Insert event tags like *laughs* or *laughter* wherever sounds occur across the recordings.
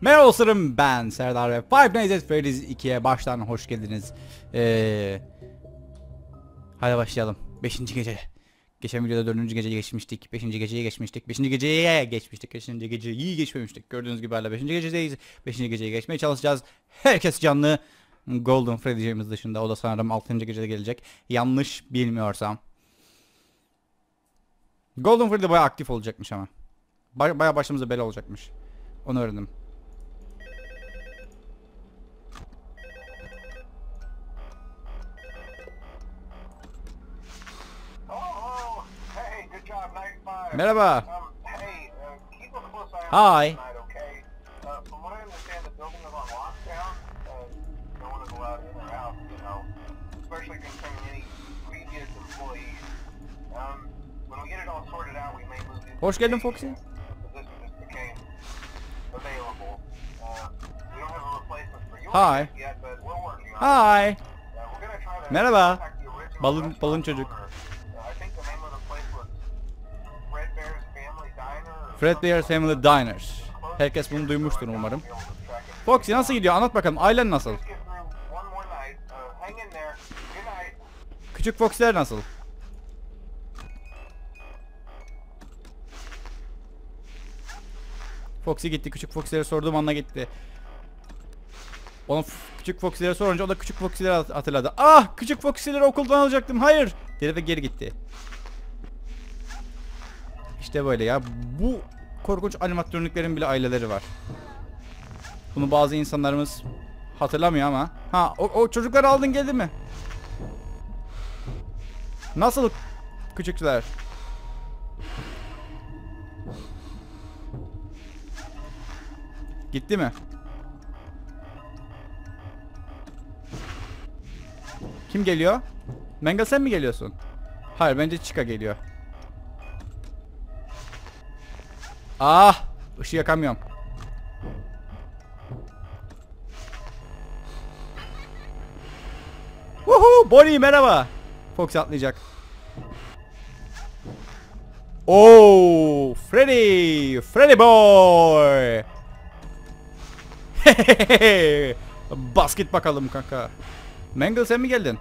Merhaba dostlarım ben Serdar ve Five Nights at Freddy's 2'ye baştan hoş geldiniz. Ee, hadi başlayalım. 5. gece. Geçen videoda 4. geceye geçmiştik. 5. geceye geçmiştik. 5. geceye geçmiştik. 5. geceyi geçmemiştik. Gördüğünüz gibi hala 5. gecedeyiz. 5. geceye geçmeye çalışacağız. Herkes canlı. Golden Freddy'ciğimiz dışında. O da sanırım 6. gecede gelecek. Yanlış bilmiyorsam. Golden Freddy bayağı aktif olacakmış ama. Ba bayağı başımıza bela olacakmış. Onu öğrendim. Have a replacement for you Hi. we're working on it. Hi. Uh, Merhaba. Balın- balın çocuk. Fredbear's Family. Close Herkes bunu duymuştur umarım. Foxy nasıl gidiyor? Anlat bakalım. Ailen nasıl? Küçük Foxy'ler nasıl? Foxy gitti. Küçük Foxy'lere sorduğum anda gitti. Ona f- küçük Foxy'lere sorunca o da küçük Foxy'leri hat- hatırladı. Ah! Küçük Foxy'leri okuldan alacaktım. Hayır! Dedi ve geri gitti. İşte böyle ya. Bu korkunç animatroniklerin bile aileleri var. Bunu bazı insanlarımız hatırlamıyor ama. Ha o, o çocukları aldın geldi mi? Nasıl küçükler? Gitti mi? Kim geliyor? Mangle sen mi geliyorsun? Hayır bence Chica geliyor. Ah! ışığı yakamıyorum. Woohoo! Bonnie merhaba. Fox atlayacak. Oh, Freddy! Freddy boy! *laughs* Basket bakalım kanka. Mangle sen mi geldin?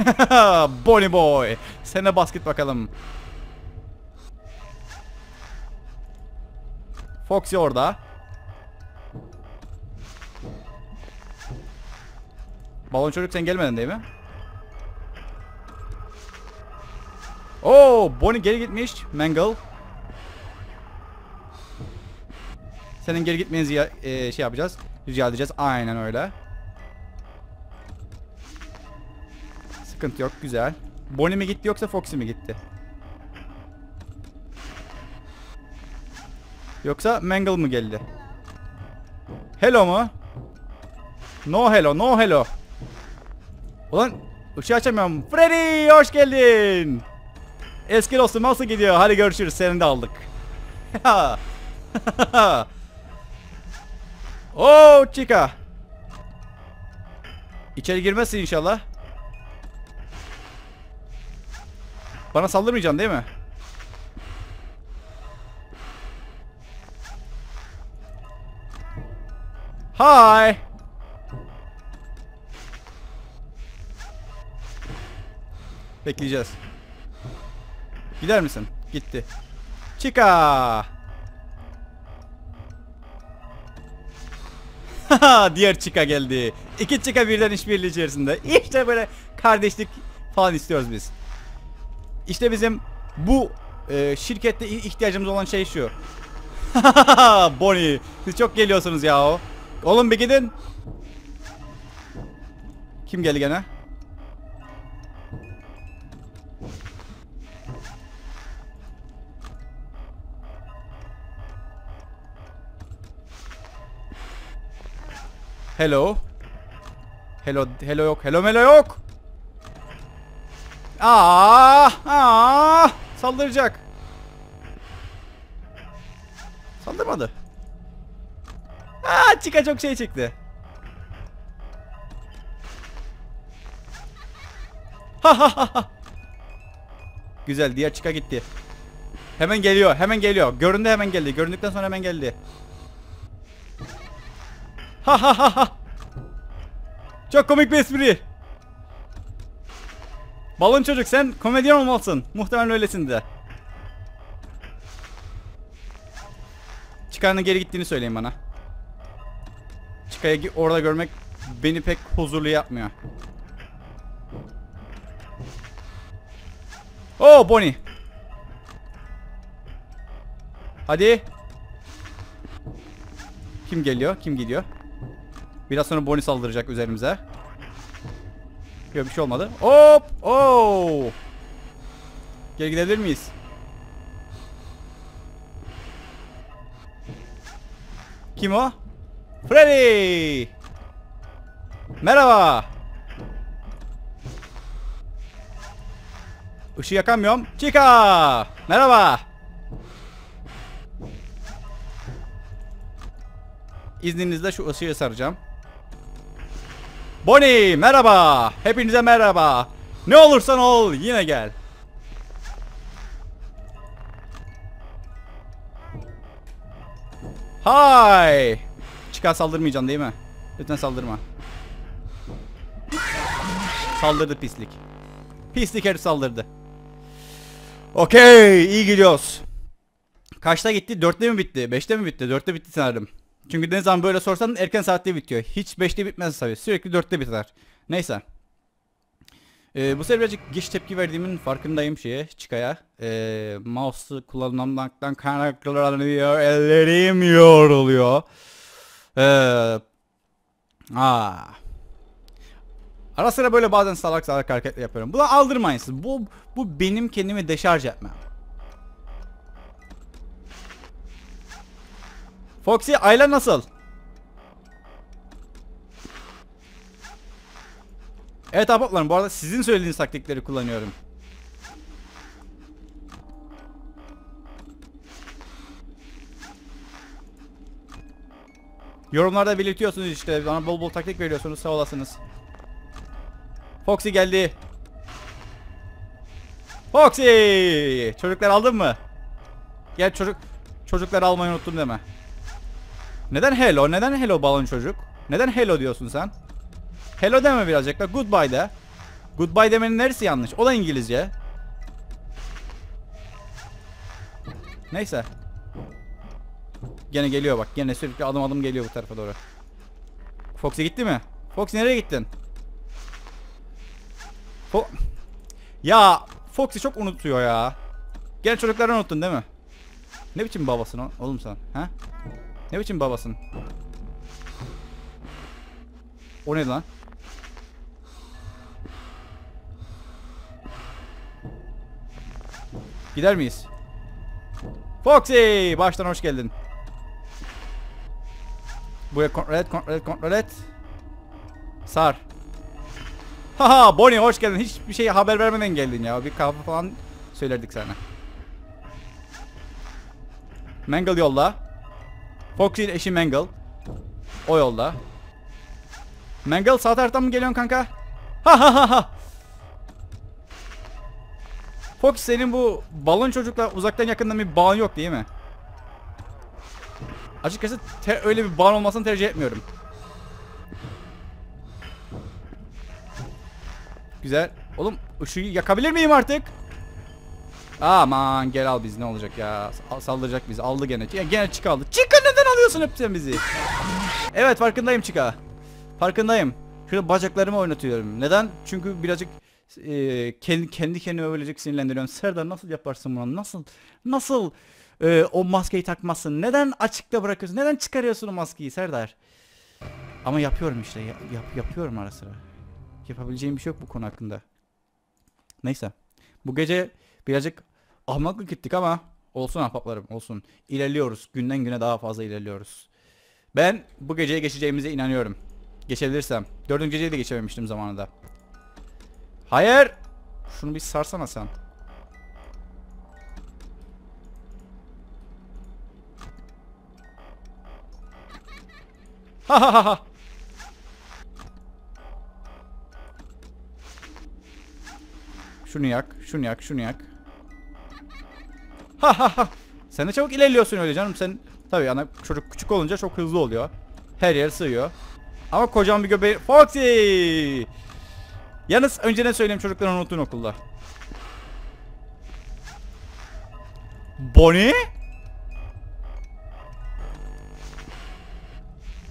*laughs* Bonnie boy. Sen de basket bakalım. Foxy orada. Balon çocuk sen gelmedin değil mi? Oo, Bonnie geri gitmiş. Mangle. Senin geri gitmenizi e, şey yapacağız. Rica edeceğiz. Aynen öyle. Sıkıntı yok. Güzel. Bonnie mi gitti yoksa Foxy mi gitti? Yoksa Mangle mı geldi? Hello mu? No hello, no hello. Ulan ışığı açamıyorum. Freddy hoş geldin. Eski dostum nasıl gidiyor? Hadi görüşürüz. Seni de aldık. *laughs* Oo chica. İçeri girmezsin inşallah. Bana saldırmayacaksın değil mi? Hi. Bekleyeceğiz. Gider misin? Gitti. Chica. *laughs* Diğer Chica geldi. İki Chica birden işbirliği içerisinde. İşte böyle kardeşlik falan istiyoruz biz. İşte bizim bu e, şirkette ihtiyacımız olan şey şu. *laughs* Bonnie, siz çok geliyorsunuz ya. Oğlum bir gidin. Kim geldi gene? Hello. Hello, hello yok. Hello melo yok. Aa, aa, saldıracak. Saldırmadı. Aa, Chica çok şey çıktı. Ha ha ha ha. Güzel diğer çıka gitti. Hemen geliyor hemen geliyor. Göründü hemen geldi. Göründükten sonra hemen geldi. Ha ha ha ha. Çok komik bir espri. Balon çocuk sen komedyen olmalısın. Muhtemelen öylesin de. Çıkanın geri gittiğini söyleyin bana. Çıkaya gi- orada görmek beni pek huzurlu yapmıyor. Oh Bonnie. Hadi. Kim geliyor? Kim gidiyor? Biraz sonra Bonnie saldıracak üzerimize. Yok bir şey olmadı. Hop! Oo! Geri gidebilir miyiz? Kim o? Freddy! Merhaba! Işığı yakamıyorum. Chica! Merhaba! İzninizle şu ışığı saracağım. Bonnie merhaba. Hepinize merhaba. Ne olursan ol yine gel. Hay. Çıkar saldırmayacaksın değil mi? Lütfen saldırma. Saldırdı pislik. Pislik herif saldırdı. Okey iyi gidiyoruz. Kaçta gitti? Dörtte mi bitti? Beşte mi bitti? Dörtte bitti sanırım. Çünkü ne zaman böyle sorsan erken saatte bitiyor. Hiç 5'te bitmez tabii. Sürekli 4'te biter. Neyse. Ee, bu sefer birazcık geç tepki verdiğimin farkındayım şeye, çıkaya. Ee, mouse'u kullanmaktan kaynaklanıyor. Ellerim yoruluyor. Ee, aa. Ara sıra böyle bazen salak salak hareketler yapıyorum. Bunu aldırmayın siz. Bu, bu benim kendimi deşarj etmem. Foxy Ayla nasıl? Evet ahbaplarım bu arada sizin söylediğiniz taktikleri kullanıyorum. Yorumlarda belirtiyorsunuz işte bana bol bol taktik veriyorsunuz sağ olasınız. Foxy geldi. Foxy! Çocuklar aldın mı? Gel çocuk çocuklar almayı unuttum deme. Neden hello? Neden hello balon çocuk? Neden hello diyorsun sen? Hello deme birazcık da goodbye de. Goodbye demenin neresi yanlış? O da İngilizce. Neyse. Gene geliyor bak. Gene sürekli adım adım geliyor bu tarafa doğru. Foxy gitti mi? Foxy nereye gittin? Fo ya Foxy çok unutuyor ya. Gene çocukları unuttun değil mi? Ne biçim babasın oğlum sen? Ha? Ne biçim babasın? O ne lan? Gider miyiz? Foxy! Baştan hoş geldin. Buraya kontrol et, kontrol et, kontrol et. Sar. Haha Bonnie hoş geldin. Hiçbir şey haber vermeden geldin ya. Bir kahve falan söylerdik sana. Mangle yolda. Foxy ile eşi Mangle. O yolda. Mangle sağ taraftan mı geliyorsun kanka? Ha ha ha ha. Fox senin bu balon çocukla uzaktan yakından bir bağın yok değil mi? Açıkçası öyle bir bağın olmasını tercih etmiyorum. Güzel. Oğlum ışığı yakabilir miyim artık? Aman gel al biz ne olacak ya. Al- Saldıracak bizi. Aldı gene. Ya gene çık aldı. Çıka neden alıyorsun hep sen bizi? Evet farkındayım Çıka. Farkındayım. Şurada bacaklarımı oynatıyorum. Neden? Çünkü birazcık e, kendi, kendi kendime birazcık sinirlendiriyorum. Serdar nasıl yaparsın bunu? Nasıl nasıl e, o maskeyi takmazsın? Neden açıkta bırakıyorsun? Neden çıkarıyorsun o maskeyi Serdar? Ama yapıyorum işte. Ya- yap- yapıyorum ara sıra. Yapabileceğim bir şey yok bu konu hakkında. Neyse. Bu gece birazcık ahmaklık gittik ama olsun ahbaplarım olsun. İlerliyoruz. Günden güne daha fazla ilerliyoruz. Ben bu geceye geçeceğimize inanıyorum. Geçebilirsem. Dördüncü geceyi de geçememiştim zamanında. Hayır. Şunu bir sarsana sen. Ha ha ha ha. Şunu yak, şunu yak, şunu yak. Ha ha ha. Sen de çabuk ilerliyorsun öyle canım. Sen tabii ana çocuk küçük olunca çok hızlı oluyor. Her yer sığıyor. Ama kocaman bir göbeği. Foxy! Yalnız önceden söyleyeyim çocukların unuttun okulda. Bonnie?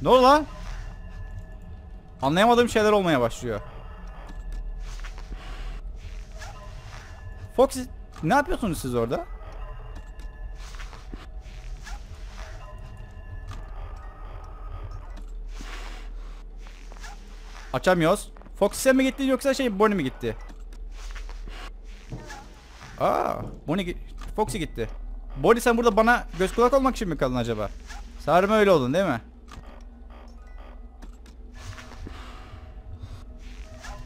Ne oldu lan? Anlayamadığım şeyler olmaya başlıyor. Foxy ne yapıyorsunuz siz orada? Açamıyoruz. Foxy sen mi gitti yoksa şey Bonnie mi gitti? Aa, Bonnie gi- gitti. Bonnie sen burada bana göz kulak olmak için mi kaldın acaba? Sanırım öyle oldun değil mi?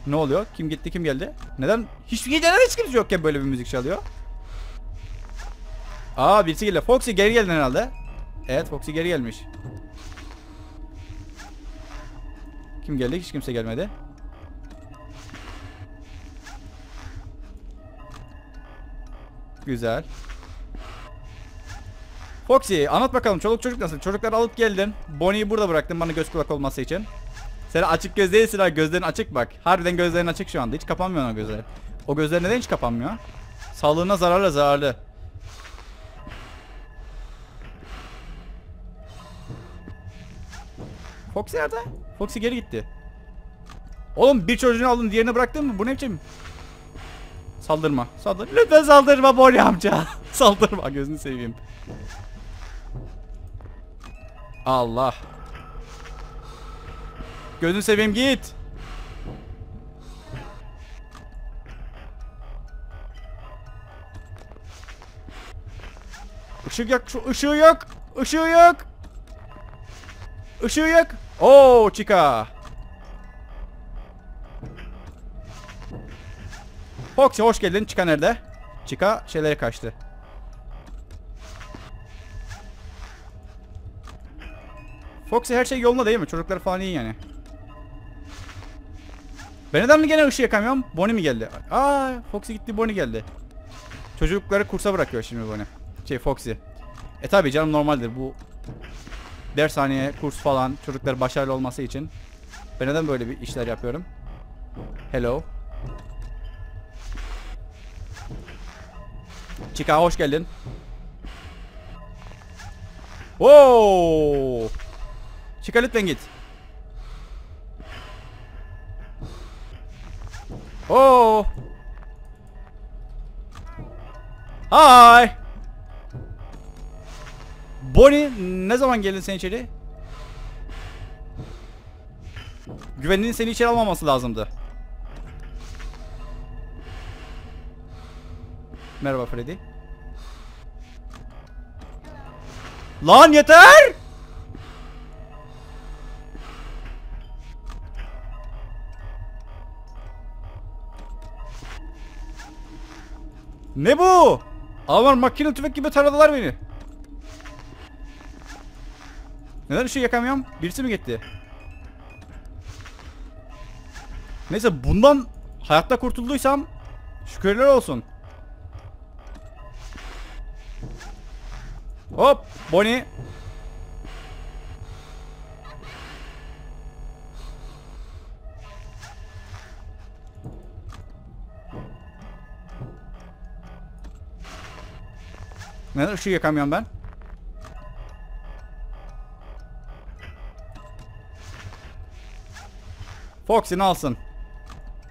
Ne oluyor? Kim gitti kim geldi? Neden? Hiçbir geceden hiç kimse yokken böyle bir müzik çalıyor. Aa birisi geldi. Foxy geri geldin herhalde. Evet Foxy geri gelmiş. Kim geldi? Hiç kimse gelmedi. Güzel. Foxy anlat bakalım çoluk çocuk nasıl? Çocukları alıp geldin. Bonnie'yi burada bıraktın bana göz kulak olması için. Sen açık göz değilsin ha gözlerin açık bak. Harbiden gözlerin açık şu anda. Hiç kapanmıyor o gözler. O gözler neden hiç kapanmıyor? Sağlığına zararlı zararlı. Foxy nerede? Foxy geri gitti. Oğlum bir çocuğunu aldın diğerini bıraktın mı? Bu ne biçim? Saldırma. Saldır. Lütfen saldırma Bonnie amca. *laughs* saldırma gözünü seveyim. Allah. Gözünü seveyim git. Işık yak şu yak. Işığı yak. Işığı yak. Oo chica. Foxy hoş geldin. Chica nerede? Chica şeylere kaçtı. Foxy her şey yolunda değil mi? Çocuklar falan iyi yani. Ben neden mi gene ışığı yakamıyorum? Bonnie mi geldi? Aa, Foxy gitti, Bonnie geldi. Çocukları kursa bırakıyor şimdi Bonnie. Şey Foxy. E tabi canım normaldir bu dershaneye, kurs falan çocuklar başarılı olması için. Ben neden böyle bir işler yapıyorum? Hello. Chica hoş geldin. Wow! Chica lütfen git. Oo. Hi. Bonnie ne zaman geldin sen içeri? Güvenliğin seni içeri almaması lazımdı. Merhaba Freddy. Lan yeter! Ne bu? Aman makine tüfek gibi taradılar beni. Neden ışığı yakamıyorum? Birisi mi gitti? Neyse bundan hayatta kurtulduysam şükürler olsun. Hop Bonnie. Neden ışığı yakamıyorum ben? Foxy ne alsın?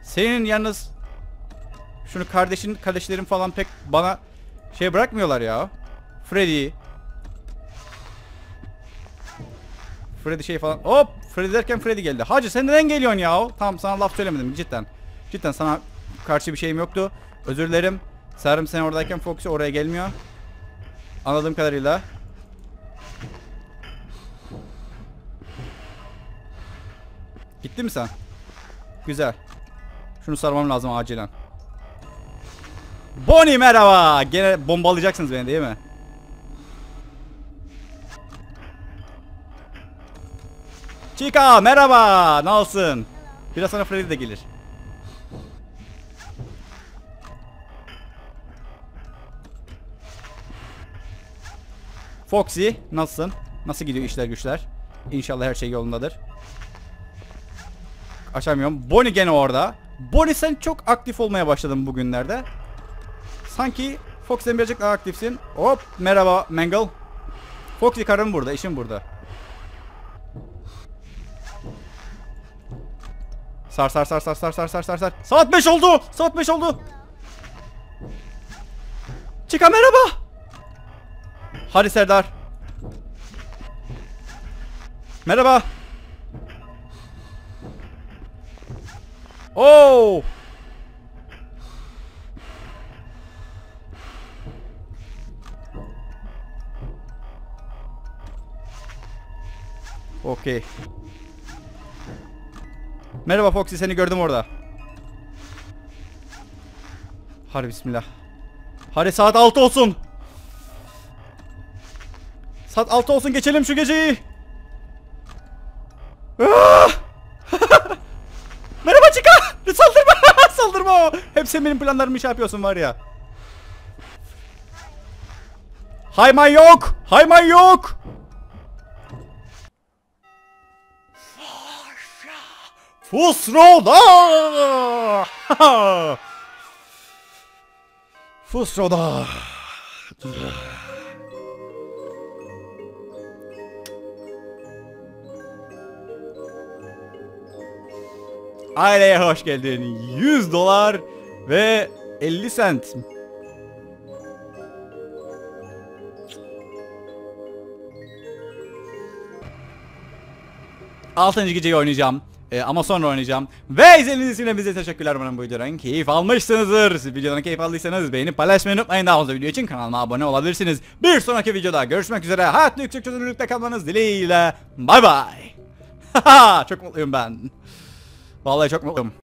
Senin yalnız şunu kardeşin kardeşlerin falan pek bana şey bırakmıyorlar ya. Freddy. Freddy şey falan. Hop! Freddy derken Freddy geldi. Hacı sen neden geliyorsun ya? Tamam sana laf söylemedim cidden. Cidden sana karşı bir şeyim yoktu. Özür dilerim. Sarım sen oradayken Foxy oraya gelmiyor. Anladığım kadarıyla. Gitti mi sen? Güzel. Şunu sarmam lazım acilen. Bonnie merhaba. Gene bombalayacaksınız beni değil mi? Chica merhaba. Nasılsın? Biraz sonra Freddy de gelir. Foxy nasılsın? Nasıl gidiyor işler güçler? İnşallah her şey yolundadır. Açamıyorum. Bonnie gene orada. Bonnie sen çok aktif olmaya başladın bugünlerde. Sanki Foxy'den birazcık daha aktifsin. Hop merhaba Mangle. Foxy karın burada, işin burada. Sar sar sar sar sar sar sar sar sar. Saat 5 oldu. Saat 5 oldu. Çıka merhaba. Hadi Serdar. Merhaba. Oo. Okey. Merhaba Foxy seni gördüm orada. Hadi bismillah. Hadi saat 6 olsun. Saat 6 olsun geçelim şu geceyi. Ah! Merhaba Chica. Saldırma. Saldırma. Hep sen benim planlarımı şey yapıyorsun var ya. Hayman yok. Hayman yok. Fusroda! *laughs* Fusroda! Aileye hoş geldin. 100 dolar ve 50 sent. Altıncı geceyi oynayacağım. Ee, ama sonra oynayacağım. Ve izlediğiniz için bize teşekkürler umarım bu videodan keyif almışsınızdır. Siz videodan keyif aldıysanız beğenip paylaşmayı unutmayın. Daha fazla video için kanalıma abone olabilirsiniz. Bir sonraki videoda görüşmek üzere. Hayatlı yüksek çözünürlükte kalmanız dileğiyle. Bay bay. *laughs* Çok mutluyum ben. Vallahi çok mutluyum.